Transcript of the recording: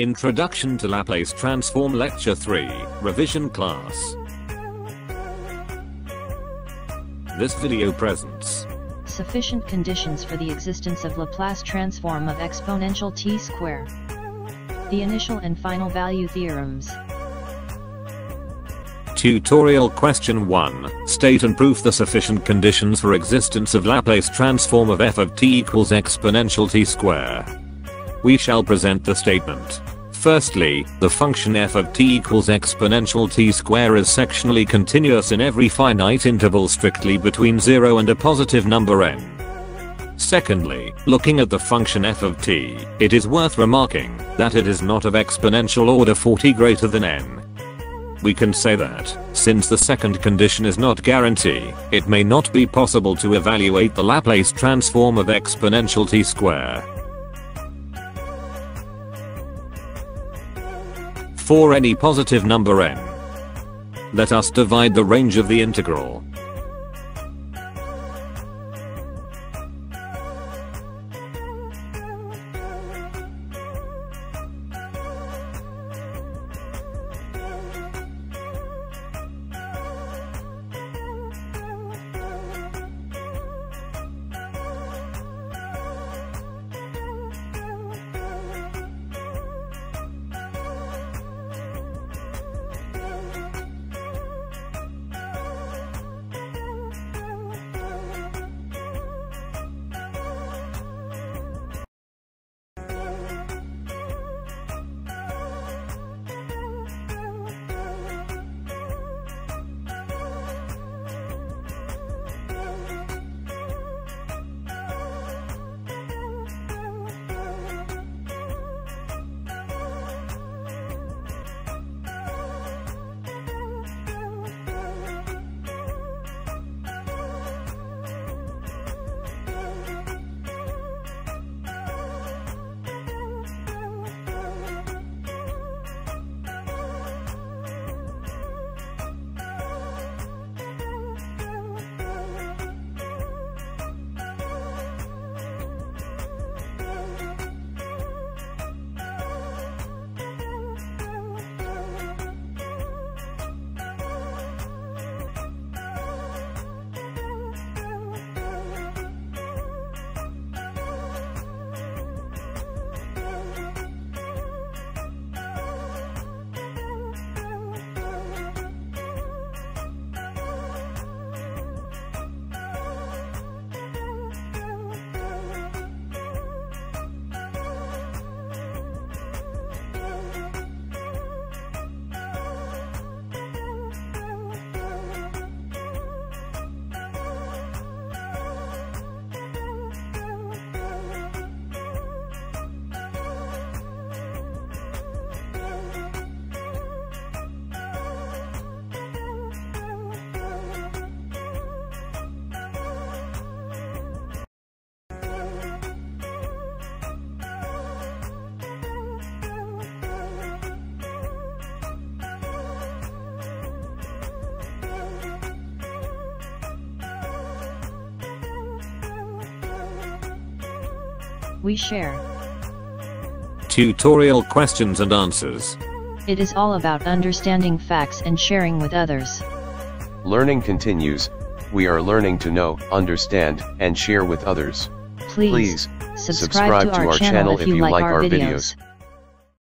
Introduction to Laplace Transform Lecture 3, Revision Class. This video presents Sufficient conditions for the existence of Laplace transform of exponential t square. The initial and final value theorems. Tutorial Question 1. State and proof the sufficient conditions for existence of Laplace transform of f of t equals exponential t square. We shall present the statement. Firstly, the function f of t equals exponential t square is sectionally continuous in every finite interval strictly between 0 and a positive number n. Secondly, looking at the function f of t, it is worth remarking that it is not of exponential order 40 greater than n. We can say that, since the second condition is not guarantee, it may not be possible to evaluate the Laplace transform of exponential t square. For any positive number n. Let us divide the range of the integral. We share. Tutorial questions and answers. It is all about understanding facts and sharing with others. Learning continues, we are learning to know, understand, and share with others. Please, Please, subscribe, to, our, channel, if you like our videos.